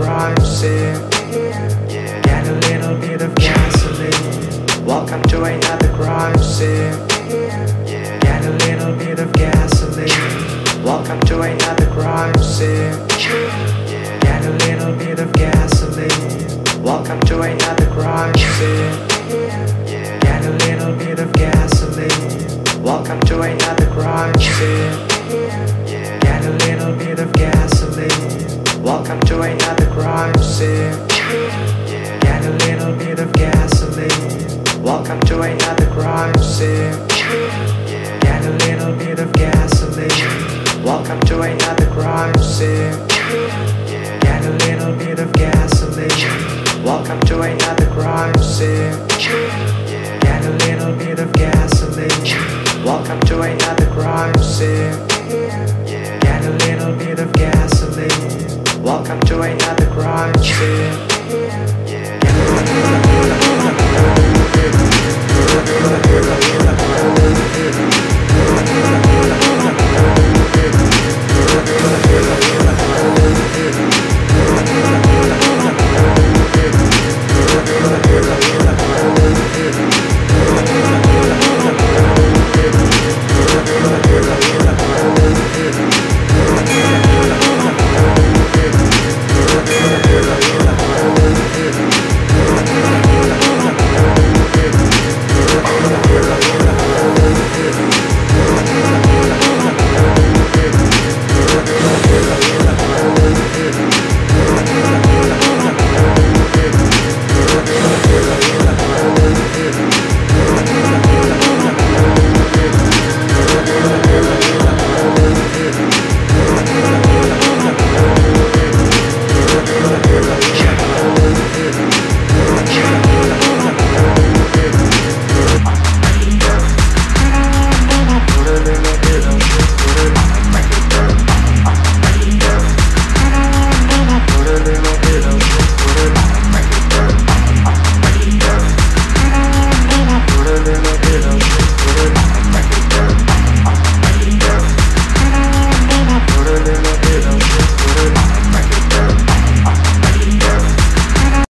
crime scene. Get a little bit of gasoline. Welcome to another crime scene. Get a little bit of gasoline. Welcome to another crime scene. Get a little bit of gasoline. Welcome to another crime scene. Get a little bit of gasoline. Welcome to another crime scene. Get a little bit of gasoline. Welcome to another crime scene. Get a little bit of gasoline. Welcome to another crime scene. Get a little bit of gasoline. Welcome to another crime scene. Get a little bit of gasoline. Welcome to another crime scene. Get a little bit of gasoline. Welcome to another crime scene. Welcome to another scene.